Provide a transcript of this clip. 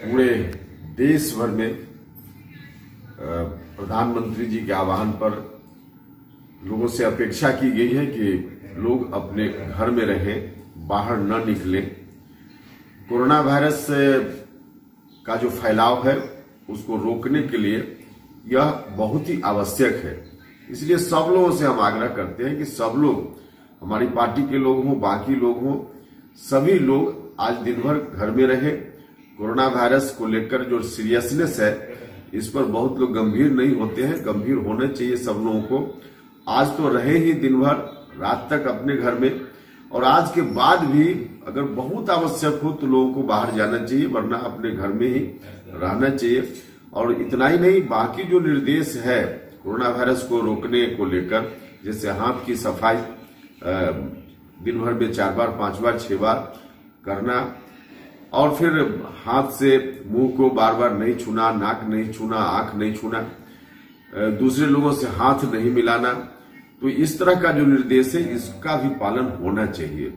पूरे देश भर में प्रधानमंत्री जी के आह्वान पर लोगों से अपेक्षा की गई है कि लोग अपने घर में रहें, बाहर न निकलें। कोरोना वायरस का जो फैलाव है, उसको रोकने के लिए यह बहुत ही आवश्यक है। इसलिए सब लोगों से हम आग्रह करते हैं कि सब लोग, हमारी पार्टी के लोग हों, बाकी लोग हों, सभी लोग आज दिन भर घर में रहे कोरोना वायरस को लेकर जो सीरियसनेस है, इस पर बहुत लोग गंभीर नहीं होते हैं। गंभीर होना चाहिए सब लोगों को। आज तो रहे ही दिन भर रात तक अपने घर में। और आज के बाद भी अगर बहुत आवश्यक हो तो लोगों को बाहर जाना चाहिए, वरना अपने घर में ही रहना चाहिए। और इतना ही नहीं, बाकी जो निर्देश है कोरोना वायरस को रोकने को लेकर, जैसे हाथ की सफ़ाई दिन भर में चार बार, पाँच बार, छह बार करना और फिर हाथ से मुँह को बार बार नहीं छूना, नाक नहीं छूना, आँख नहीं छूना दूसरे लोगों से हाथ नहीं मिलाना। तो इस तरह का जो निर्देश है, इसका भी पालन होना चाहिए।